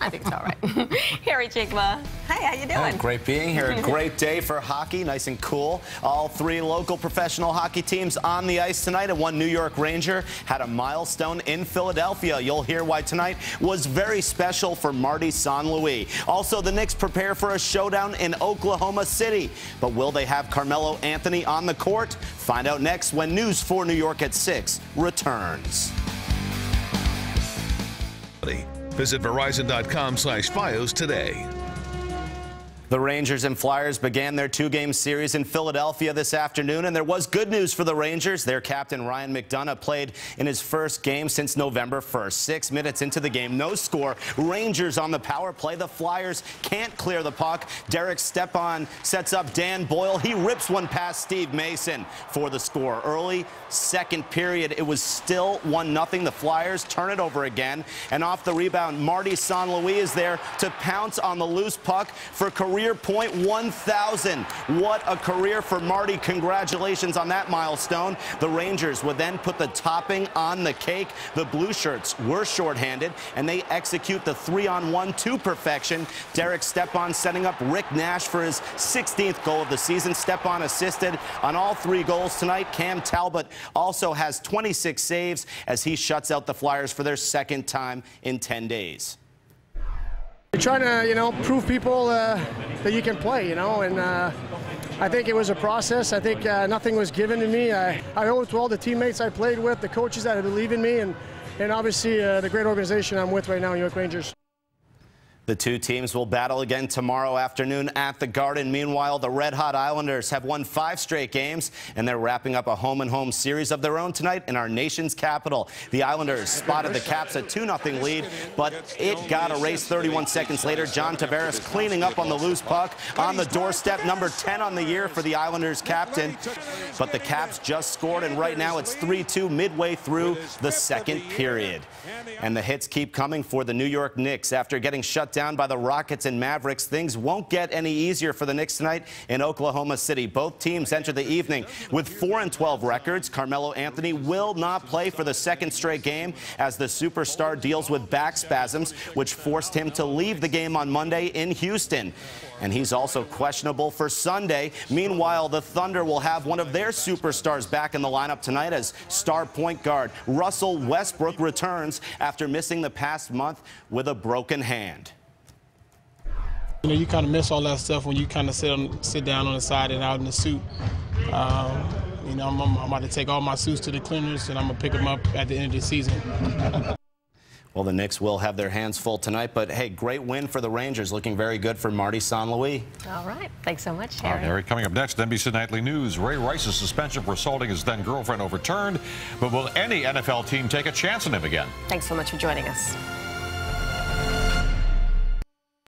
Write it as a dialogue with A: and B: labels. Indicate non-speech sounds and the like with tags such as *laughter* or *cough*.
A: I think it's all right. *laughs* Harry Cicma. Hi, how you doing?
B: Oh, great being here. Great day for hockey, nice and cool. All three local professional hockey teams on the ice tonight, and one New York Ranger had a milestone in Philadelphia. You'll hear why tonight was very special for Marty St. Louis. Also, the Knicks prepare for a showdown in Oklahoma City. But will they have Carmelo Anthony on the court? Find out next when News 4 New York at 6 returns.
C: Visit Verizon.com slash Fios today.
B: The Rangers and Flyers began their two-game series in Philadelphia this afternoon, and there was good news for the Rangers. Their captain, Ryan McDonagh, played in his first game since November 1st. Six minutes into the game, no score. Rangers on the power play. The Flyers can't clear the puck. Derek Stepan sets up Dan Boyle. He rips one past Steve Mason for the score. Early second period, it was still 1-0. The Flyers turn it over again, and off the rebound, Marty St. Louis is there to pounce on the loose puck for career career point 1,000. What a career for Marty. Congratulations on that milestone. The Rangers would then put the topping on the cake. The Blue Shirts were shorthanded, and they execute the three-on-one to perfection. Derek Stepan setting up Rick Nash for his 16th goal of the season. Stepan assisted on all three goals tonight. Cam Talbot also has 26 saves as he shuts out the Flyers for their second time in 10 days.
D: You're trying to, you know, prove people uh, that you can play, you know, and uh, I think it was a process. I think uh, nothing was given to me. I, I owe it to all the teammates I played with, the coaches that believe in me, and, and obviously uh, the great organization I'm with right now, New York Rangers.
B: The two teams will battle again tomorrow afternoon at the Garden. Meanwhile, the Red Hot Islanders have won five straight games, and they're wrapping up a home-and-home -home series of their own tonight in our nation's capital. The Islanders spotted the Caps a 2-0 lead, but it got erased 31 seconds later. John Tavares cleaning up on the loose puck on the doorstep, number 10 on the year for the Islanders captain. But the Caps just scored, and right now it's 3-2 midway through the second period. And the hits keep coming for the New York Knicks after getting shut down by the Rockets and Mavericks. Things won't get any easier for the Knicks tonight in Oklahoma City. Both teams enter the evening with 4 and 12 records. Carmelo Anthony will not play for the second straight game as the superstar deals with back spasms, which forced him to leave the game on Monday in Houston. And he's also questionable for Sunday. Meanwhile, the Thunder will have one of their superstars back in the lineup tonight as star point guard Russell Westbrook returns after missing the past month with a broken hand.
E: You know, you kind of miss all that stuff when you kind of sit on, sit down on the side and out in the suit. Um, you know, I'm, I'm, about to take all my suits to the cleaners and I'm gonna pick them up at the end of the season. *laughs*
B: Well, the Knicks will have their hands full tonight, but hey, great win for the Rangers. Looking very good for Marty St. Louis.
A: All right. Thanks so much, Harry.
F: Harry, coming up next, NBC Nightly News. Ray Rice's suspension for assaulting his then girlfriend overturned, but will any NFL team take a chance on him again?
A: Thanks so much for joining us.